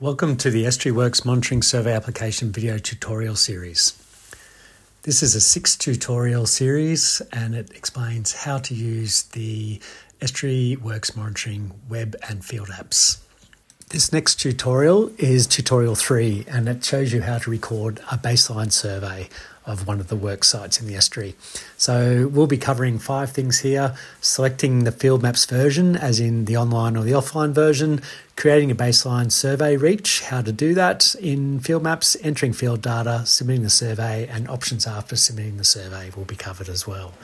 Welcome to the Works Monitoring Survey Application video tutorial series. This is a six tutorial series and it explains how to use the Estuary Works Monitoring web and field apps. This next tutorial is tutorial three and it shows you how to record a baseline survey of one of the work sites in the estuary. So we'll be covering five things here selecting the field maps version, as in the online or the offline version, creating a baseline survey reach, how to do that in field maps, entering field data, submitting the survey, and options after submitting the survey will be covered as well.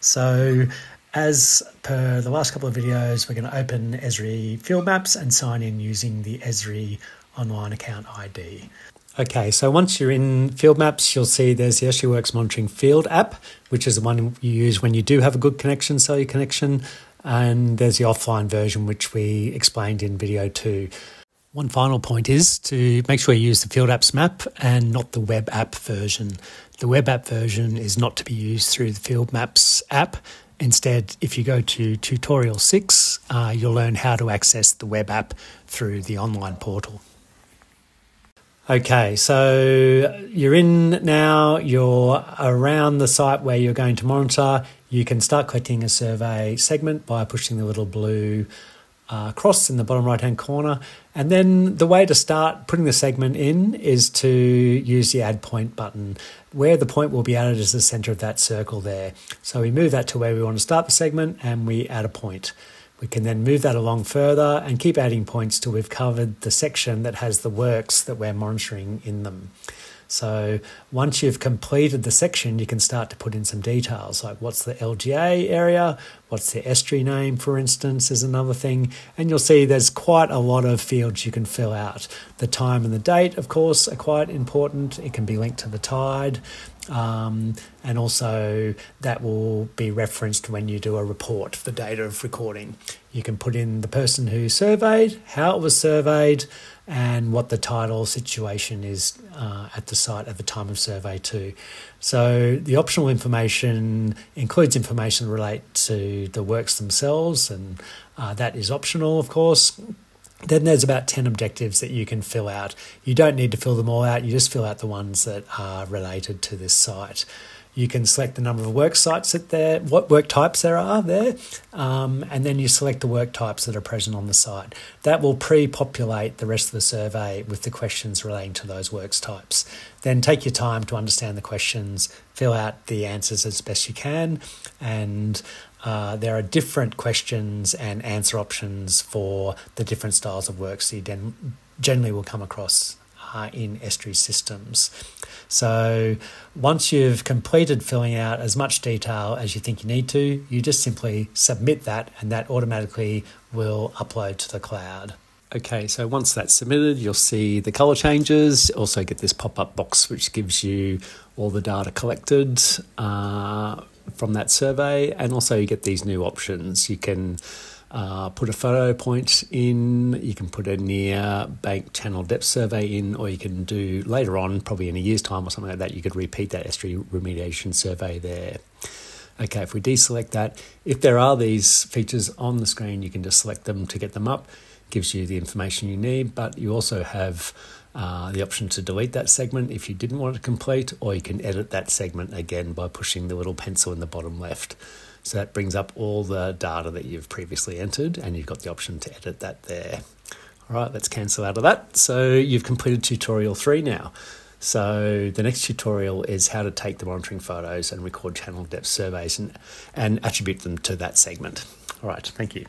So as per the last couple of videos, we're going to open Esri Field Maps and sign in using the Esri online account ID. Okay, so once you're in Field Maps, you'll see there's the Estuary Works Monitoring Field app, which is the one you use when you do have a good connection, cellular connection, and there's the offline version, which we explained in video two. One final point is to make sure you use the Field Apps map and not the web app version. The web app version is not to be used through the Field Maps app. Instead, if you go to tutorial six, uh, you'll learn how to access the web app through the online portal. Okay, so you're in now, you're around the site where you're going to monitor. You can start collecting a survey segment by pushing the little blue uh, cross in the bottom right hand corner. And then the way to start putting the segment in is to use the add point button. Where the point will be added is the center of that circle there. So we move that to where we want to start the segment and we add a point. We can then move that along further and keep adding points till we've covered the section that has the works that we're monitoring in them. So once you've completed the section, you can start to put in some details like what's the LGA area, what's the estuary name, for instance, is another thing. And you'll see there's quite a lot of fields you can fill out. The time and the date, of course, are quite important. It can be linked to the tide. Um, and also that will be referenced when you do a report for the data of recording. You can put in the person who surveyed, how it was surveyed, and what the title situation is uh, at the site at the time of survey too. So the optional information includes information relate to the works themselves, and uh, that is optional, of course. Then there's about 10 objectives that you can fill out. You don't need to fill them all out, you just fill out the ones that are related to this site. You can select the number of work sites that there, what work types there are there, um, and then you select the work types that are present on the site. That will pre-populate the rest of the survey with the questions relating to those works types. Then take your time to understand the questions, fill out the answers as best you can, and uh, there are different questions and answer options for the different styles of works you generally will come across uh, in estuary systems. So once you've completed filling out as much detail as you think you need to, you just simply submit that and that automatically will upload to the cloud. Okay, so once that's submitted, you'll see the color changes. Also, get this pop up box which gives you all the data collected uh, from that survey, and also you get these new options. You can uh, put a photo point in, you can put a near bank channel depth survey in, or you can do later on, probably in a year's time or something like that, you could repeat that estuary remediation survey there. Okay, if we deselect that, if there are these features on the screen, you can just select them to get them up. Gives you the information you need, but you also have uh, the option to delete that segment if you didn't want to complete, or you can edit that segment again by pushing the little pencil in the bottom left. So that brings up all the data that you've previously entered, and you've got the option to edit that there. All right, let's cancel out of that. So you've completed tutorial three now. So the next tutorial is how to take the monitoring photos and record channel depth surveys and, and attribute them to that segment. All right, thank you.